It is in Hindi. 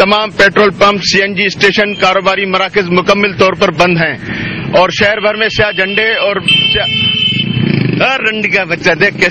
तमाम पेट्रोल पंप सीएनजी स्टेशन, कारोबारी मराकज मुकम्मल तौर पर बंद हैं। और शहर भर में स्याह झंडे और स्याह- हर रंडी का बच्चा, देख के